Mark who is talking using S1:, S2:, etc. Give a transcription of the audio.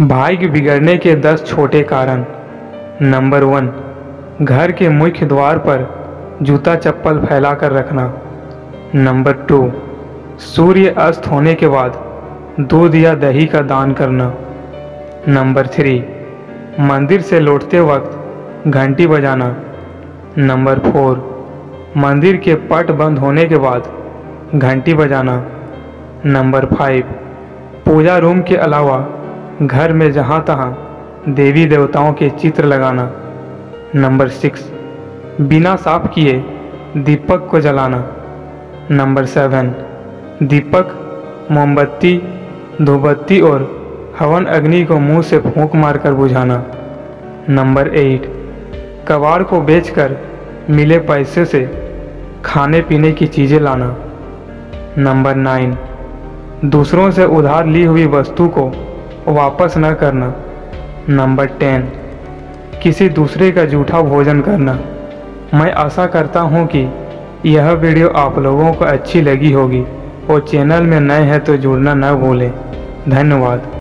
S1: Bike बिगड़ने के दस छोटे कारण। नंबर वन घर के मुख्य द्वार पर जूता चप्पल फैला कर रखना। नंबर टू सूर्य अस्त होने के बाद दूध या दही का दान करना। नंबर थ्री मंदिर से लौटते वक्त घंटी बजाना। नंबर फोर मंदिर के पट बंद होने के बाद घंटी बजाना। नंबर फाइव पूजा रूम के अलावा घर में जहाँ तहाँ देवी देवताओं के चित्र लगाना। नंबर सिक्स, बिना साफ़ किए दीपक को जलाना। नंबर सेवन, दीपक, मोमबत्ती, धूपबत्ती और हवन अग्नि को मुँह से फूंक मारकर बुझाना। नंबर एट, कबाड़ को बेचकर मिले पैसे से खाने पीने की चीज़ें लाना। नंबर नाइन, दूसरों से उधार ली हुई वस्तु को वापस न करना। नंबर टेन किसी दूसरे का जूठा भोजन करना। मैं आशा करता हूँ कि यह वीडियो आप लोगों को अच्छी लगी होगी और चैनल में नए हैं तो जुड़ना न भूलें। धन्यवाद।